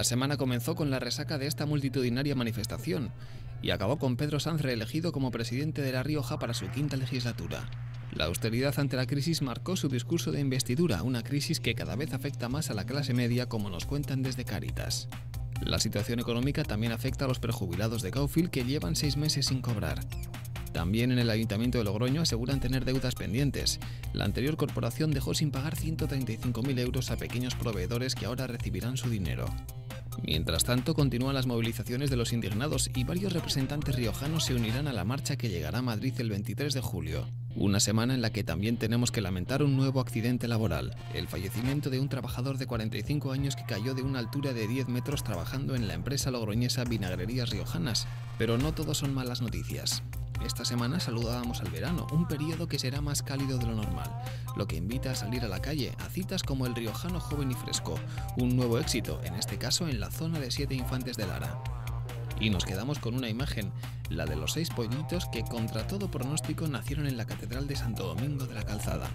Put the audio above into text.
La semana comenzó con la resaca de esta multitudinaria manifestación y acabó con Pedro Sanz reelegido como presidente de La Rioja para su quinta legislatura. La austeridad ante la crisis marcó su discurso de investidura, una crisis que cada vez afecta más a la clase media como nos cuentan desde Cáritas. La situación económica también afecta a los prejubilados de Caufil que llevan seis meses sin cobrar. También en el Ayuntamiento de Logroño aseguran tener deudas pendientes. La anterior corporación dejó sin pagar 135.000 euros a pequeños proveedores que ahora recibirán su dinero. Mientras tanto, continúan las movilizaciones de los indignados y varios representantes riojanos se unirán a la marcha que llegará a Madrid el 23 de julio. Una semana en la que también tenemos que lamentar un nuevo accidente laboral, el fallecimiento de un trabajador de 45 años que cayó de una altura de 10 metros trabajando en la empresa logroñesa Vinagrerías Riojanas. Pero no todo son malas noticias. Esta semana saludábamos al verano, un periodo que será más cálido de lo normal, lo que invita a salir a la calle, a citas como el Riojano Joven y Fresco, un nuevo éxito, en este caso en la zona de Siete Infantes de Lara. Y nos quedamos con una imagen, la de los seis pollitos que contra todo pronóstico nacieron en la Catedral de Santo Domingo de la Calzada.